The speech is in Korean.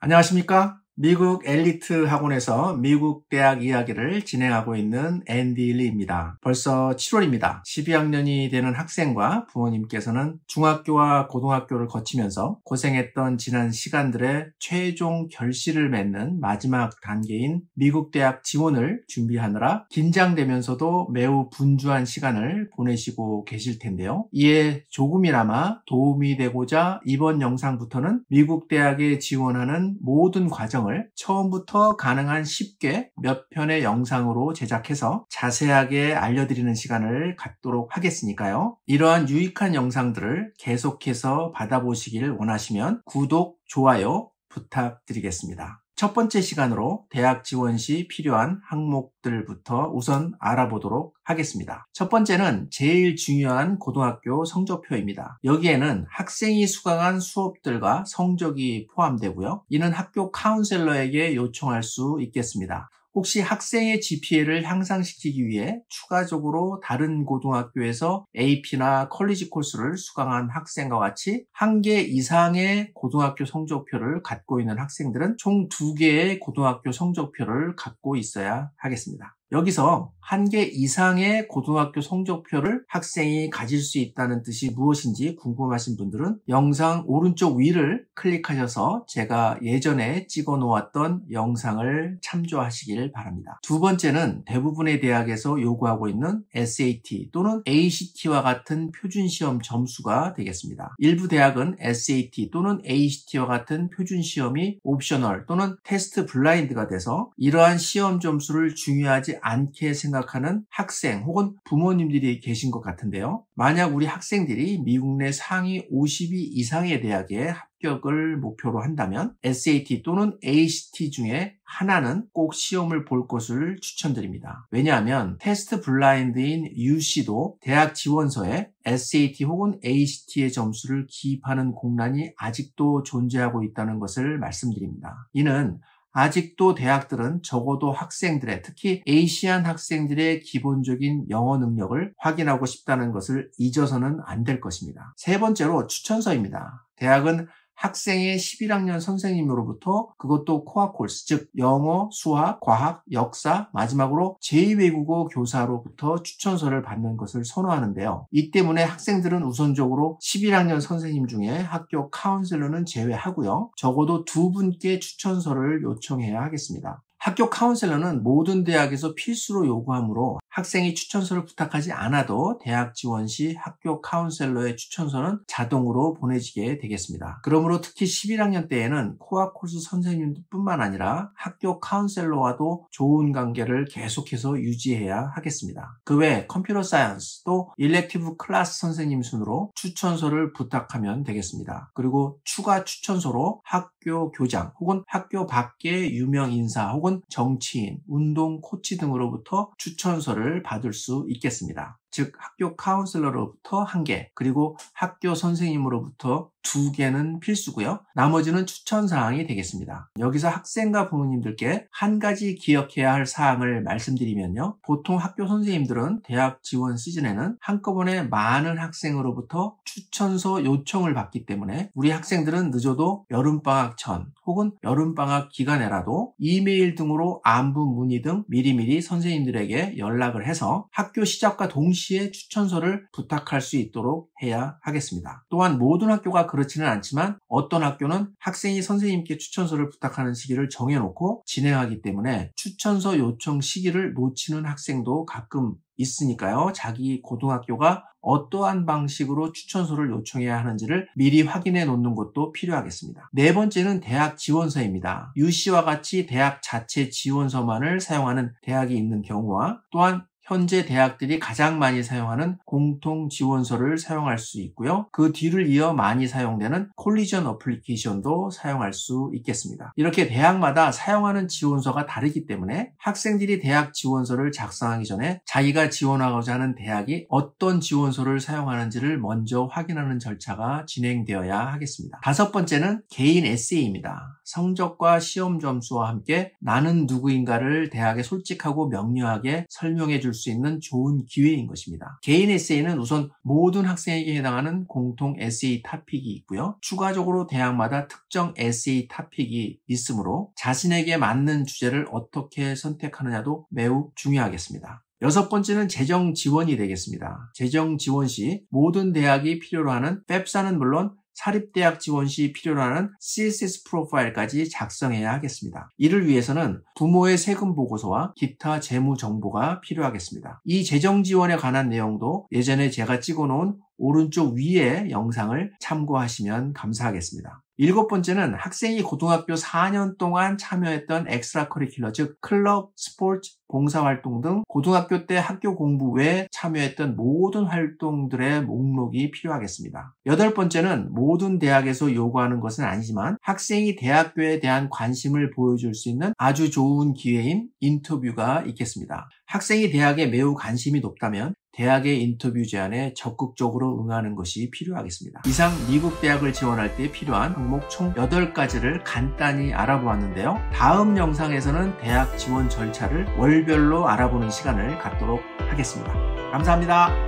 안녕하십니까? 미국 엘리트 학원에서 미국 대학 이야기를 진행하고 있는 앤디 리입니다. 벌써 7월입니다. 12학년이 되는 학생과 부모님께서는 중학교와 고등학교를 거치면서 고생했던 지난 시간들의 최종 결실을 맺는 마지막 단계인 미국 대학 지원을 준비하느라 긴장되면서도 매우 분주한 시간을 보내시고 계실 텐데요. 이에 조금이나마 도움이 되고자 이번 영상부터는 미국 대학에 지원하는 모든 과정을 내용을 처음부터 가능한 쉽게 몇 편의 영상으로 제작해서 자세하게 알려드리는 시간을 갖도록 하겠으니까요. 이러한 유익한 영상들을 계속해서 받아보시길 원하시면 구독, 좋아요 부탁드리겠습니다. 첫 번째 시간으로 대학 지원 시 필요한 항목들부터 우선 알아보도록 하겠습니다. 첫 번째는 제일 중요한 고등학교 성적표입니다. 여기에는 학생이 수강한 수업들과 성적이 포함되고요. 이는 학교 카운셀러에게 요청할 수 있겠습니다. 혹시 학생의 GPA를 향상시키기 위해 추가적으로 다른 고등학교에서 AP나 컬리지 코스를 수강한 학생과 같이 한 개 이상의 고등학교 성적표를 갖고 있는 학생들은 총 두 개의 고등학교 성적표를 갖고 있어야 하겠습니다. 여기서 한 개 이상의 고등학교 성적표를 학생이 가질 수 있다는 뜻이 무엇인지 궁금하신 분들은 영상 오른쪽 위를 클릭하셔서 제가 예전에 찍어 놓았던 영상을 참조하시길 바랍니다. 두 번째는 대부분의 대학에서 요구하고 있는 SAT 또는 ACT와 같은 표준시험 점수가 되겠습니다. 일부 대학은 SAT 또는 ACT와 같은 표준시험이 옵셔널 또는 테스트 블라인드가 돼서 이러한 시험 점수를 중요하지 않게 생각하는 학생 혹은 부모님들이 계신 것 같은데요. 만약 우리 학생들이 미국 내 상위 52 이상의 대학에 합격을 목표로 한다면 SAT 또는 ACT 중에 하나는 꼭 시험을 볼 것을 추천드립니다. 왜냐하면 테스트 블라인드인 UC도 대학 지원서에 SAT 혹은 ACT의 점수를 기입하는 공란이 아직도 존재하고 있다는 것을 말씀드립니다. 이는 아직도 대학들은 적어도 학생들의 특히 에이시안 학생들의 기본적인 영어 능력을 확인하고 싶다는 것을 잊어서는 안 될 것입니다. 세 번째로 추천서입니다. 대학은 학생의 11학년 선생님으로부터 그것도 core course, 즉 영어, 수학, 과학, 역사, 마지막으로 제2외국어 교사로부터 추천서를 받는 것을 선호하는데요. 이 때문에 학생들은 우선적으로 11학년 선생님 중에 학교 카운슬러는 제외하고요. 적어도 두 분께 추천서를 요청해야 하겠습니다. 학교 카운셀러는 모든 대학에서 필수로 요구하므로 학생이 추천서를 부탁하지 않아도 대학 지원 시 학교 카운셀러의 추천서는 자동으로 보내지게 되겠습니다. 그러므로 특히 11학년 때에는 core course 선생님뿐만 아니라 학교 카운셀러와도 좋은 관계를 계속해서 유지해야 하겠습니다. 그 외 computer science 또 elective 클래스 선생님 순으로 추천서를 부탁하면 되겠습니다. 그리고 추가 추천서로 학교 교장 혹은 학교 밖의 유명 인사 혹은 정치인, 운동 코치 등으로부터 추천서를 받을 수 있겠습니다. 즉 학교 카운슬러로부터 한 개, 그리고 학교 선생님으로부터 두 개는 필수고요. 나머지는 추천 사항이 되겠습니다. 여기서 학생과 부모님들께 한 가지 기억해야 할 사항을 말씀드리면요. 보통 학교 선생님들은 대학 지원 시즌에는 한꺼번에 많은 학생으로부터 추천서 요청을 받기 때문에 우리 학생들은 늦어도 여름방학 전 혹은 여름방학 기간에라도 이메일 등으로 안부 문의 등 미리미리 선생님들에게 연락을 해서 학교 시작과 동시에 동시에 추천서를 부탁할 수 있도록 해야 하겠습니다. 또한 모든 학교가 그렇지는 않지만 어떤 학교는 학생이 선생님께 추천서를 부탁하는 시기를 정해놓고 진행하기 때문에 추천서 요청 시기를 놓치는 학생도 가끔 있으니까요. 자기 고등학교가 어떠한 방식으로 추천서를 요청해야 하는지를 미리 확인해 놓는 것도 필요하겠습니다. 네 번째는 대학 지원서입니다. UC와 같이 대학 자체 지원서만을 사용하는 대학이 있는 경우와 또한 현재 대학들이 가장 많이 사용하는 공통 지원서를 사용할 수 있고요. 그 뒤를 이어 많이 사용되는 콜리전 어플리케이션도 사용할 수 있겠습니다. 이렇게 대학마다 사용하는 지원서가 다르기 때문에 학생들이 대학 지원서를 작성하기 전에 자기가 지원하고자 하는 대학이 어떤 지원서를 사용하는지를 먼저 확인하는 절차가 진행되어야 하겠습니다. 다섯 번째는 개인 에세이입니다. 성적과 시험 점수와 함께 나는 누구인가를 대학에 솔직하고 명료하게 설명해 줄수 있는 좋은 기회인 것입니다. 개인 에세이는 우선 모든 학생에게 해당하는 공통 에세이 topic이 있고요. 추가적으로 대학마다 특정 에세이 topic이 있으므로 자신에게 맞는 주제를 어떻게 선택하느냐도 매우 중요하겠습니다. 여섯 번째는 재정 지원이 되겠습니다. 재정 지원 시 모든 대학이 필요로 하는 FAFSA는 물론 사립대학 지원 시 필요로 하는 CSS Profile까지 작성해야 하겠습니다. 이를 위해서는 부모의 세금 보고서와 기타 재무 정보가 필요하겠습니다. 이 재정 지원에 관한 내용도 예전에 제가 찍어놓은 오른쪽 위에 영상을 참고하시면 감사하겠습니다. 일곱 번째는 학생이 고등학교 4년 동안 참여했던 extracurricular 즉 클럽, 스포츠, 봉사활동 등 고등학교 때 학교 공부 외에 참여했던 모든 활동들의 목록이 필요하겠습니다. 여덟 번째는 모든 대학에서 요구하는 것은 아니지만 학생이 대학교에 대한 관심을 보여줄 수 있는 아주 좋은 기회인 인터뷰가 있겠습니다. 학생이 대학에 매우 관심이 높다면 대학의 인터뷰 제안에 적극적으로 응하는 것이 필요하겠습니다. 이상 미국 대학을 지원할 때 필요한 항목 총 8가지를 간단히 알아보았는데요. 다음 영상에서는 대학 지원 절차를 월별로 알아보는 시간을 갖도록 하겠습니다. 감사합니다.